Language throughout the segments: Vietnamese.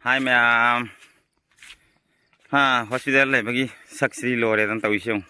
hai mẹ ha hospital le bagi saksi lo re tan tawisi ong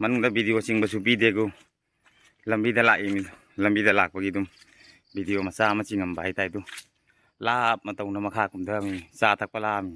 manung đã video sing basu bi video go lambi da la imi lambi da lak bagi dum video ma sa ma chingam bai tai tu la ma tong na ma kha kum da mi sa thak pa la mi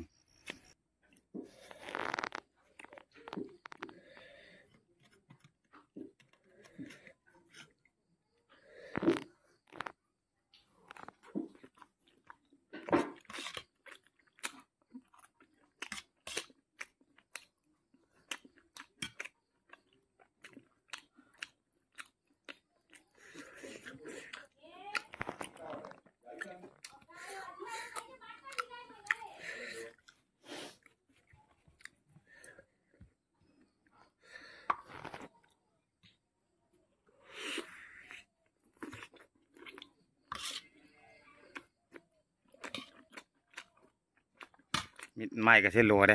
mit mai ka se lo re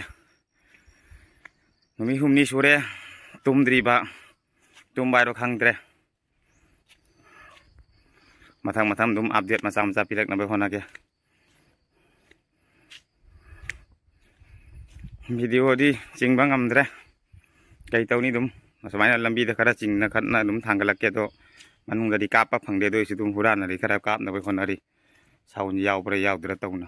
numi humni sure tum dri ba tum bai ro khang dre mathang matham dum update ma sam sa pilek na be hona ke video di ching bang am dre kai tau ni dum ma samai na lambi da khara ching na khat na dum thang kalak ke to manung da di kap pa phang de doi si dum huran na ri khara kap na be hona ri saun yau pra yau dra tau na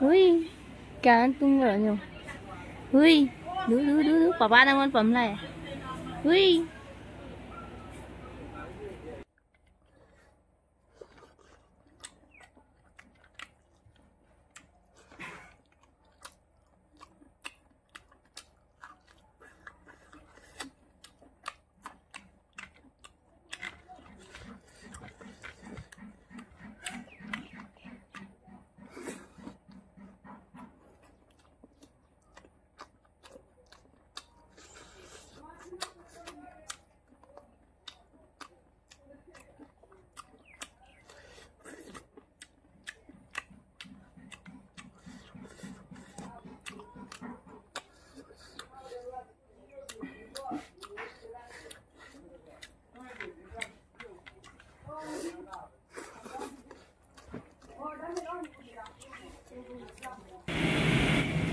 ui cá tung rồi nhỉ ui đứa đứa đứa bà ba đang ăn phẩm này ui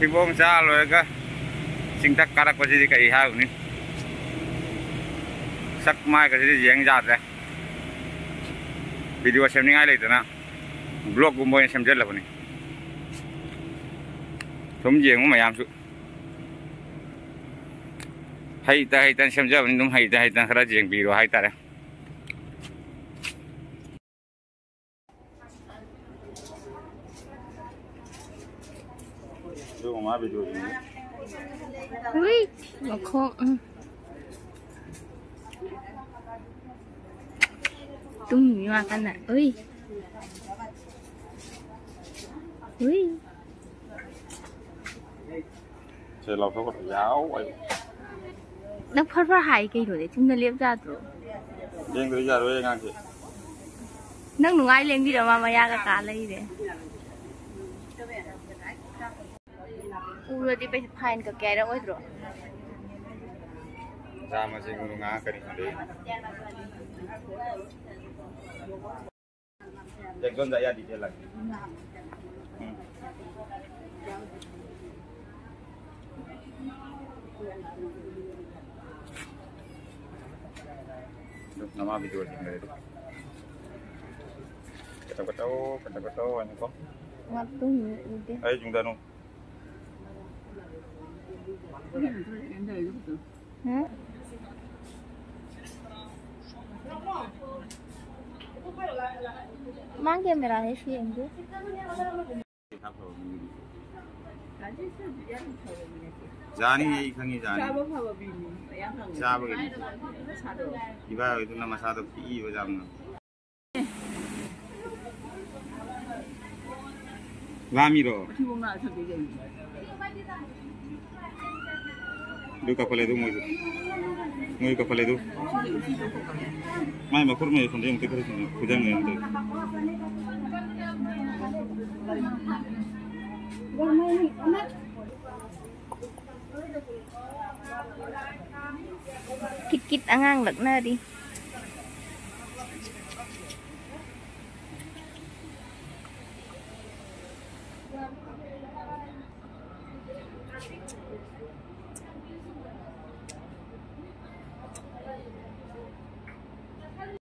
tibom sa loega singtak karak ko si kai ha ni sak mai ka si jeng jat le video sem ni ngai le tana blog gumbo sem jel la ni thum jeng ma yam su hay ta hay tan xem jel ni dum hay ta hay ta khara jeng biro hay ta le đưa ui nó khô tung nhòa căn này ui ui trời lòng không có giáo ấy nó phát phát hại cái rồi để chúng ta liếm ra rồi liếm cái ra rồi ngang kì nó ngủ ai liếm đi đâu mà mà ra cả cả lấy đấy uradi pe fine ka kera oidro jama sing ngulu ngakari ngale Jackson tak ya di jalan. nama video tinggal itu. Kata-kata, kata-kata, anu kok. Waktu ini. Ayo jung danu. 고기는 돌려 된다 이거부터. 응? मांगे मेरा है C M जी जानी खंगी जानी kapaleidu moidu moidu kapaleidu mai makur mai sonde yang tikar sonde kujang yang tu kit kit angang lak na di